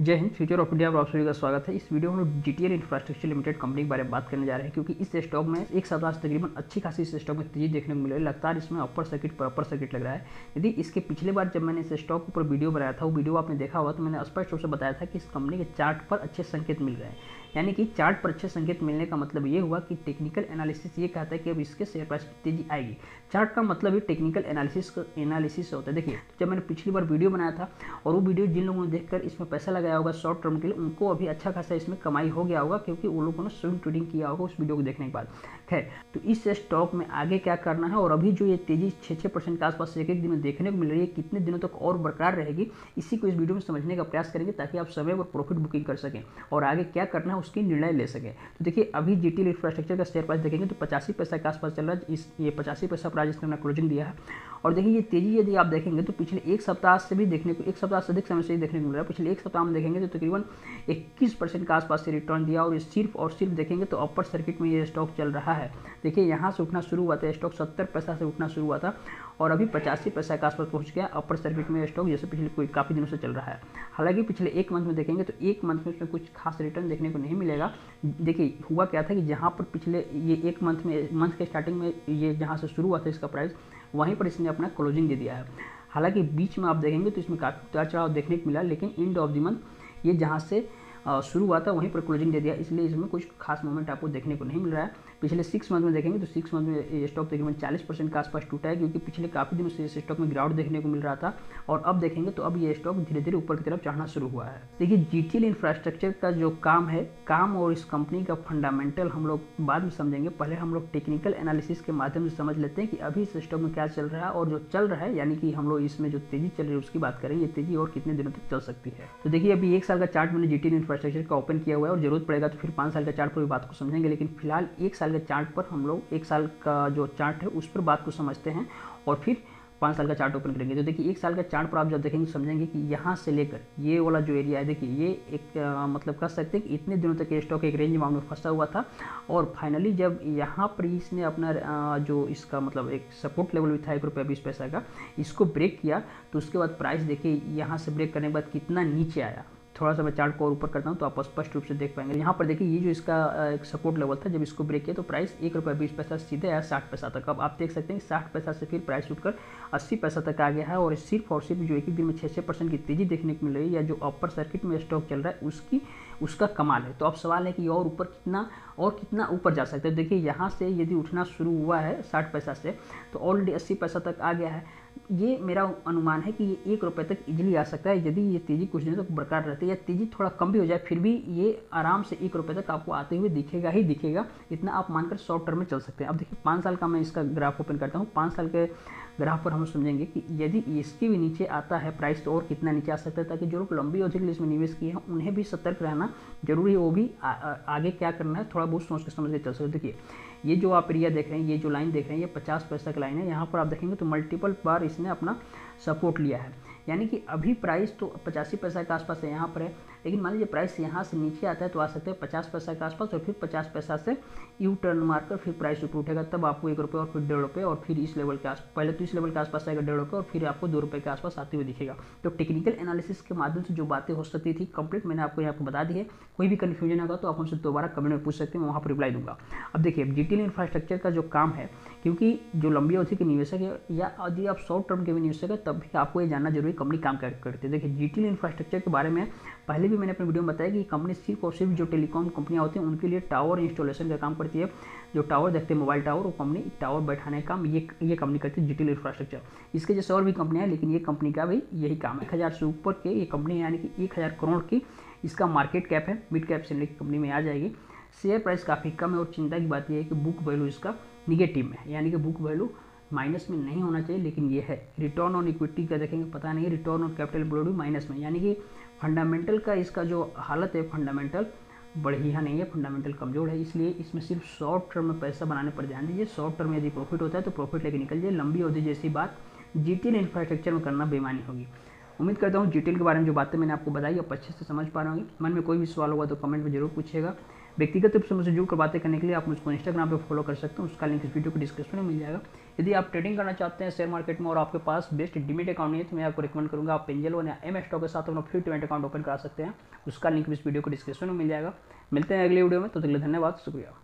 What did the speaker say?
जय Hind future of India आप सभी का स्वागत है। इस वीडियो में हम T L infrastructure limited company के बारे में बात करने जा रहे हैं, क्योंकि इस स्टॉक में एक सप्ताह से तकरीबन अच्छी खासी इस स्टॉक में तेज़ी देखने को मिल रही है। लगातार इसमें अपर सर्किट पर अपर सर्किट लग रहा है। यदि इसके पिछले बार जब मैंने इस स्टॉक पर वीडियो बनाया था, वो वीडियो आपने देखा हुआ तो मैंने स्पष्ट रूप से बताया था कि इस कंपनी के चार्ट पर अच्छे संकेत मिल रहे हैं। यानी कि चार्ट पर अच्छे संकेत मिलने का मतलब ये हुआ कि टेक्निकल एनालिसिस ये कहता है कि अब इसके शेयर प्राइस में तेज़ी आएगी। चार्ट का मतलब ही टेक्निकल एनालिसिस एनालिसिस होता है। देखिए, जब मैंने पिछली बार वीडियो बनाया था और वो वीडियो जिन लोगों ने देखकर इसमें पैसा लगाया होगा शॉर्ट टर्म के लिए, उनको अभी अच्छा खासा इसमें कमाई हो गया होगा क्योंकि वो लोगों ने स्विंग ट्रेडिंग किया होगा उस वीडियो को देखने के बाद। खैर तो इस स्टॉक में आगे क्या करना है? और अभी जो ये तेज़ी छः छः परसेंट के आसपास एक एक दिन में देखने को मिल रही है, कितने दिनों तक और बरकरार रहेगी, इसी को इस वीडियो में समझने का प्रयास करेंगे ताकि आप समय पर प्रॉफिट बुकिंग कर सकें। और आगे क्या करना है? उसकी निर्णय ले सके। तो देखिए, अभी जीटी इंफ्रास्ट्रक्चर का शेयर प्राइस देखेंगे तो पचासी पैसा के आसपास चल रहा है। इस, ये पचासी पैसा प्राइस इसने क्लोजिंग दिया है। और देखिए ये तेज़ी यदि आप देखेंगे तो पिछले एक सप्ताह से भी देखने को, एक सप्ताह से अधिक समय से देखने को मिल रहा है। पिछले एक सप्ताह में देखेंगे तो तकरीबन इक्कीस परसेंट के आसपास से रिटर्न दिया और सिर्फ़ और सिर्फ़ देखेंगे तो अपर सर्किट में ये स्टॉक चल रहा है। देखिए यहाँ से उठना शुरू हुआ था स्टॉक सत्तर पैसा से उठना शुरू हुआ था और अभी पचासी पैसा के आसपास पहुँच गया अपर सर्किट में स्टॉक जैसे पिछले कोई काफ़ी दिनों से चल रहा है। हालाँकि पिछले एक मंथ में देखेंगे तो एक मंथ में उसमें कुछ खास रिटर्न देखने को नहीं मिलेगा। देखिए हुआ क्या था कि जहाँ पर पिछले ये एक मंथ में मंथ के स्टार्टिंग में ये जहाँ से शुरू हुआ था इसका प्राइस वहीं पर इसने अपना क्लोजिंग दे दिया है। हालाँकि बीच में आप देखेंगे तो इसमें काफ़ी उतार चढ़ाव देखने को मिला, लेकिन एंड ऑफ़ द मंथ ये जहाँ से शुरू हुआ था, वहीं पर क्लोजिंग दे दिया। इसलिए इसमें कुछ खास मोमेंट आपको देखने को नहीं मिल रहा है। पिछले सिक्स मंथ में देखेंगे तो सिक्स मंथ में ये स्टॉक तकरीबन चालीस परसेंट के आसपास टूटा है, क्योंकि पिछले काफ़ी दिनों से इस स्टॉक में गिरावट देखने को मिल रहा था, और अब देखेंगे तो अब ये स्टॉक धीरे धीरे ऊपर की तरफ़ चढ़ना शुरू हुआ है। देखिए जी इंफ्रास्ट्रक्चर का जो काम है, काम और इस कंपनी का फंडामेंटल हम लोग बाद में समझेंगे। पहले हम लोग टेक्निकल एनालिसिस के माध्यम से समझ लेते हैं कि अभी इस स्टॉक में क्या चल रहा है, और जो चल रहा है, यानी कि हम लोग इसमें जो तेज़ी चल रही है, उसकी बात करें, ये तेज़ी और कितने दिनों तक चल सकती है। तो देखिए, अभी एक साल का चार्ट मैंने जीटीएल इंफ्रास्ट्रक्चर का ओपन किया हुआ है, और ज़रूरत पड़ेगा तो फिर पाँच साल का चार्ट पर भी बात को समझेंगे, लेकिन फ़िलहाल एक साल के चार्ट पर हम लोग एक साल का जो चार्ट है उस पर बात को समझते हैं और फिर पाँच साल का चार्ट ओपन करेंगे। तो देखिए एक साल का चार्ट पर आप जब देखेंगे समझेंगे कि यहाँ से लेकर ये वाला जो एरिया है देखिए ये एक आ, मतलब कह सकते हैं कि इतने दिनों तक ये स्टॉक एक रेंज में फंसा हुआ था और फाइनली जब यहाँ पर इसने अपना आ, जो इसका मतलब एक सपोर्ट लेवल भी था एक रुपया बीस पैसा का इसको ब्रेक किया तो उसके बाद प्राइस देखिए यहाँ से ब्रेक करने के बाद कितना नीचे आया। थोड़ा सा मैं चार्ट को और ऊपर करता हूँ तो आप स्पष्ट रूप से देख पाएँगे। यहाँ पर देखिए, ये जो इसका एक सपोर्ट लेवल था, जब इसको ब्रेक किया तो प्राइस एक रुपये बीस पैसा सीधे आया साठ पैसा तक। अब आप देख सकते हैं, साठ पैसा से फिर प्राइस उठकर अस्सी पैसा तक आ गया है, और सिर्फ़ और सिर्फ़ जो एक एक दिन में छः छः परसेंट की तेज़ी देखने को मिल रही है, या जो अपर सर्किट में स्टॉक चल रहा है, उसकी, उसका कमाल है। तो अब सवाल है कि और ऊपर कितना, और कितना ऊपर जा सकते हैं? देखिए, यहाँ से यदि उठना शुरू हुआ है साठ पैसा से तो ऑलरेडी अस्सी पैसा तक आ गया है। ये मेरा अनुमान है कि ये एक रुपये तक इजीली आ सकता है। यदि ये तेज़ी कुछ दिनों तक बरकरार रहती है या तेज़ी थोड़ा कम भी हो जाए, फिर भी ये आराम से एक रुपये तक आपको आते हुए दिखेगा ही दिखेगा। इतना आप मानकर शॉर्ट टर्म में चल सकते हैं। अब देखिए, पाँच साल का मैं इसका ग्राफ ओपन करता हूँ। पाँच साल के ग्राफ पर हम समझेंगे कि यदि इसके भी नीचे आता है प्राइस तो और कितना नीचे आ सकता है ताकि जो लोग लंबी अवधि के लिए इसमें निवेश किए हैं उन्हें भी सतर्क रहना ज़रूरी है वो भी आ, आ, आगे क्या करना है थोड़ा बहुत सोच के समझ के चल सकते देखिए ये जो आप एरिया देख रहे हैं ये जो लाइन देख रहे हैं ये पचास पैसा की लाइन है यहाँ पर आप देखेंगे तो मल्टीपल बार इसने अपना सपोर्ट लिया है। यानी कि अभी प्राइस तो पचासी पैसा के आसपास है यहाँ पर है लेकिन मान लीजिए प्राइस यहाँ से नीचे आता है तो आ सकते हैं पचास पैसा के आसपास और फिर पचास पैसा से यू टर्न मारकर फिर प्राइस ऊपर उठेगा। तब आपको एक रुपये और फिर डेढ़ रुपये और फिर इस लेवल के आस, पहले तो इस लेवल के आसपास आएगा डेढ़ रुपये और फिर आपको दो रुपये के आसपास आते हुए दिखेगा। तो टेक्निकल एनालिसिस के माध्यम से जो बातें हो सकती थी कंप्लीट मैंने आपको यहाँ पर बता दी है। कोई भी कन्फ्यूज़न होगा तो आप हमसे दोबारा कमेंट में पूछ सकते हैं, मैं वहाँ पर रिप्लाई दूँगा। अब देखिए जी इंफ्रास्ट्रक्चर का जो काम है, क्योंकि जो लंबी अवधि के निवेशक है, या यदि आप शॉर्ट टर्म के भी निवेशक है, तब भी आपको ये जानना ज़रूरी कंपनी काम करती है। देखिए जी इंफ्रास्ट्रक्चर के बारे में पहले भी मैंने अपने वीडियो में बताया कि कंपनी सिर्फ़ और सिर्फ़ जो टेलीकॉम कंपनियाँ होती हैं, उनके लिए टावर इंस्टॉलेशन का काम करती है। जो टावर देखते हैं मोबाइल टावर वो कंपनी टावर बैठाने का काम, ये ये कंपनी करती है जिटिल इंफ्रास्ट्रक्चर इसके जैसे और भी कंपनियाँ हैं, लेकिन ये कंपनी का भी यही काम है। एक हज़ार से ऊपर के ये कंपनी यानी कि एक हज़ार करोड़ की इसका मार्केट कैप है मिड कैप से कंपनी में आ जाएगी। शेयर प्राइस काफ़ी कम है और चिंता की बात यह है कि बुक वैल्यू इसका निगेटिव में है। यानी कि बुक वैल्यू माइनस में नहीं होना चाहिए, लेकिन ये है। रिटर्न ऑन इक्विटी का देखेंगे, पता नहीं return on capital employed minus में यानी कि फंडामेंटल का इसका जो हालत है फंडामेंटल बढ़िया नहीं है फंडामेंटल कमज़ोर है। इसलिए इसमें सिर्फ़ शॉर्ट टर्म में पैसा बनाने पर ध्यान दीजिए। शॉर्ट टर्म में यदि प्रॉफिट होता है तो प्रॉफिट लेके निकल जाए लंबी अवधि जैसी बात जीटीएल इंफ्रास्ट्रक्चर में करना बेमानी होगी। उम्मीद करता हूँ जीटीएल के बारे में जो बातें मैंने आपको बताई, आप अच्छे से समझ पा रहे होंगे। मन में कोई भी सवाल होगा तो कमेंट में ज़रूर पूछिएगा। व्यक्तिगत रूप से मुझसे जुड़कर बातें करने के लिए आप मुझको इंस्टाग्राम पर फॉलो कर सकते हैं। उसका लिंक इस वीडियो को डिस्क्रिप्शन में मिल जाएगा। यदि आप ट्रेडिंग करना चाहते हैं शेयर मार्केट में और आपके पास बेस्ट डिमिट अकाउंट नहीं है तो मैं आपको रिकमेंड करूँगा आप पेंजल वन या एम स्टॉक के साथ अपना फ्री डिमेट अकाउंट ओपन करा सकते हैं। उसका लिंक इस वीडियो को डिस्क्रिप्शन में मिल जाएगा। मिलते हैं अगले वीडियो में तो धन्यवाद, शुक्रिया।